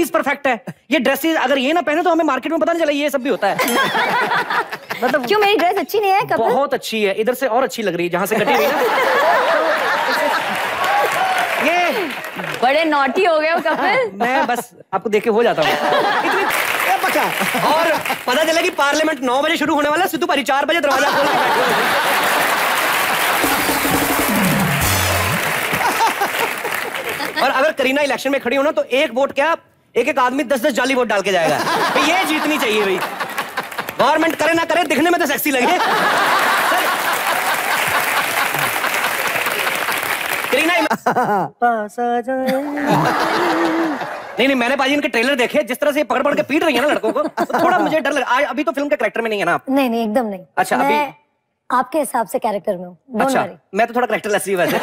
चीज़ perfect है। ये dresses अगर ये ना पहने तो हमें मार्केट में पता नहीं चला ये सब भी होता है। मतलब क्यों मेरी ड्रेस अच्छी नहीं है कपिल? बहुत अच्छी है। इधर से और अच्छी लग रही है जहाँ से कटी हुई ना। ये बड़े नॉटी हो गए हो कपिल। मैं बस आपको देख के हो जाता हूँ। इतनी और पता चला कि पार्लियामेंट नौ बजे शुरू होने वाला सिद्धू भाई चार बजे दरवाज़ा खोल के बैठे हुए हैं। और अगर करीना इलेक्शन में खड़ी हो ना तो एक वोट क्या एक एक आदमी दस दस जाली वोट डाल के जाएगा। ये जीतनी चाहिए भाई। गवर्नमेंट करे ना करे दिखने में तो सेक्सी लगे। करीना नहीं नहीं मैंने बाजी इनके ट्रेलर देखे जिस तरह से पकड़ पकड़ के पीट रही है ना लड़कों को तो थोड़ा मुझे डर लगा आज अभी तो फ़िल्म के करेक्टर में नहीं है ना आप? नहीं नहीं एकदम नहीं। अच्छा, अभी- आपके हिसाब से कैरेक्टर में हूँ अच्छा मैं तो थोड़ा करेक्टर लेस ही वैसे।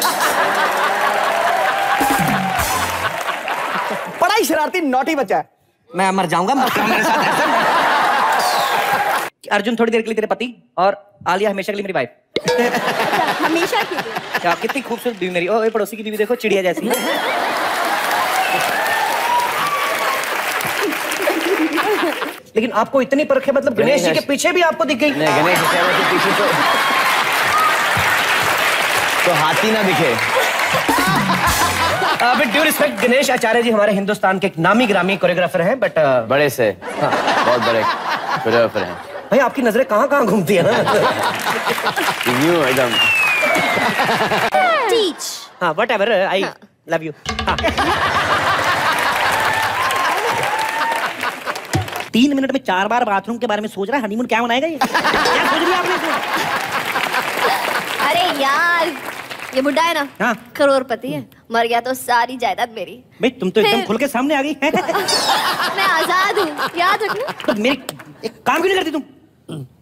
ही शरारती नॉटी बच्चा है। मैं मर जाऊँगा मत करो मेरे साथ अर्जुन थोड़ी देर के लिए तेरे पति और आलिया हमेशा के लिए मेरी वाइफ हमेशा की क्या कितनी खूबसूरत बीवी मेरी। ओ ये पड़ोसी की बीवी देखो चिड़िया जैसी। लेकिन आपको इतनी परख है मतलब गणेश जी के पीछे भी आपको दिख गई। नहीं गणेश बेचारे के पीछे तो तो हाथी ना दिखे। With due respect Ganesh Acharya ji हमारे हिंदुस्तान के एक नामी ग्रामी कोरियोग्राफर हैं बट बड़े से। बहुत बड़े कोरियोग्राफर हैं। भाई आपकी नज़रें कहाँ कहाँ घूमती है ना? न्यू एकदम। टीच हाँ whatever I love you तीन मिनट में चार बार बाथरूम के बारे में सोच रहा है हनीमून क्या बनाएगा ये? क्या सोच रही है आपने अरे यार ये बुढ़ा है ना हाँ। करोड़पति है। मर गया तो सारी जायदाद मेरी। भाई तुम तो एकदम खुल के सामने आ गई मैं आज़ाद हूँ याद रखना। तो मेरी एक काम क्यों नहीं करती तुम?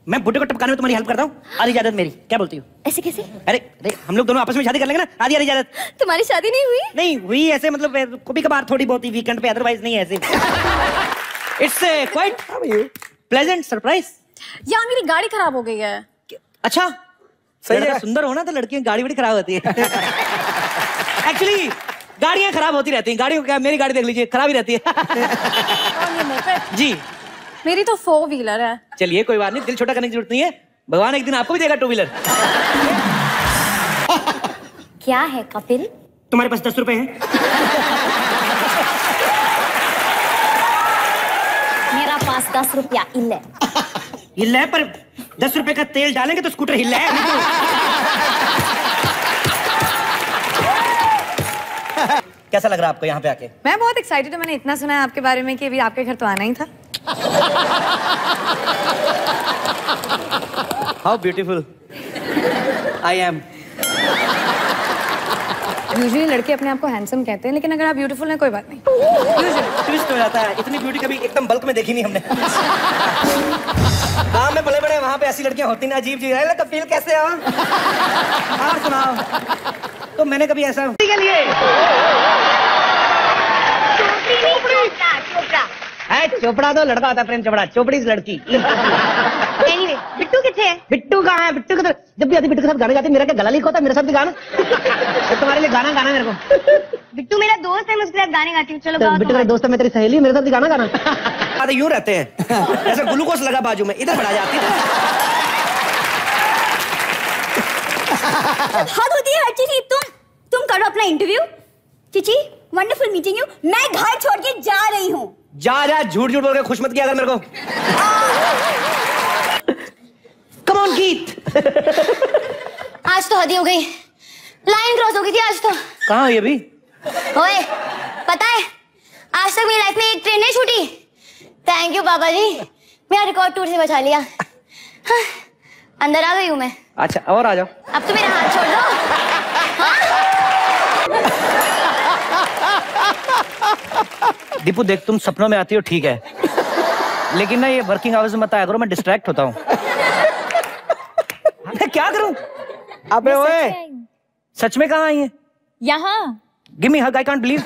मैं बुढ़े को टपकाने में तुम्हारी हेल्प करता हूँ। आधी इजाज़त मेरी क्या बोलती हो? ऐसे कैसे? अरे अरे हम लोग दोनों आपस में शादी कर लेंगे ना आधी आधी इजाज़त तुम्हारी शादी नहीं हुई? नहीं हुई ऐसे मतलब कभी कभार थोड़ी बहुत ही वीकेंड पे अदरवाइज़ नहीं ऐसे। इट्स क्वाइट प्लेजेंट सरप्राइज़ यार मेरी गाड़ी खराब हो गई है। अच्छा सही है। सुंदर होना तो लड़कियों की गाड़ी बड़ी खराब होती है। एक्चुअली गाड़ियाँ खराब होती रहती हैं। गाड़ियों क्या मेरी गाड़ी देख लीजिए खराब ही रहती है। जी। मेरी तो फोर व्हीलर है। चलिए कोई बात नहीं दिल छोटा करने की ज़रूरत नहीं है। भगवान एक दिन आपको भी देगा टू व्हीलर क्या है कपिल? तुम्हारे पास दस रुपए हैं। मेरा पास दस रुपया इल्ले। हिल है पर दस रुपए का तेल डालेंगे तो स्कूटर हिल है। कैसा लग रहा है आपको यहाँ पे आके? मैं बहुत एक्साइटेड हूँ मैंने इतना सुना है आपके बारे में कि अभी आपके घर तो आना ही था। How beautiful I am usually लड़के अपने आप को हैंडसम कहते हैं लेकिन अगर आप ब्यूटीफुल हैं कोई बात नहीं। ट्विस्ट हो जाता है। इतनी ब्यूटी कभी एकदम बल्क में देखी नहीं हमने। गाँव में बड़े बड़े वहाँ पे ऐसी लड़कियाँ होती ना अजीब चीज़ है फील कैसे हो और सुनाओ। तो मैंने कभी ऐसा के लिए है चोपड़ा तो लड़का होता है प्रेम चोपड़ा चोपड़ी से लड़की। एनीवे बिट्टू किथे है? बिट्टू कहाँ है? बिट्टू के तो जब भी आती बिट्टू के साथ गाने गाती मेरा क्या गला लीक होता है? मेरे साथ भी गाना? तो तुम्हारे लिए गाना गाना मेरे को। बिट्टू मेरा दोस्त है मैं उसके साथ गाने गाती हूँ। चलो तो बिट्टू। मेरे दोस्त है मैं तेरी सहेली मेरे साथ भी गाना गाना। आधे यूँ रहते हैं। ऐसे ग्लूकोज लगा बाजू में इधर बढ़ा जाती है। हद होती है हर चीज़ की तुम तुम करो अपना इंटरव्यू चिची वंडरफुल मीटिंग यू मैं घर छोड़ जा हूँ। जा जा झूठ झूठ बोल के खुश मत किया अगर मेरे को। कम ऑन गीत आज तो हदी हो गई। लाइन क्रॉस हो गई थी आज तो। कहाँ हुई अभी? ओए पता है आज तक मेरी लाइफ में एक ट्रेन नहीं छूटी। थैंक यू बाबा जी। मेरा रिकॉर्ड टूट से बचा लिया। हाँ, अंदर आ गई हूँ मैं। अच्छा और आ जाओ। अब तो मेरा हाथ छोड़ दो। दीपू देख तुम सपनों में आती हो ठीक है। लेकिन ना ये वर्किंग आवर्स में मत आया करो मैं डिस्ट्रैक्ट होता हूँ। मैं क्या करूँ? अबे ओए सच में कहाँ आई है? यहाँ। Give me hug I can't believe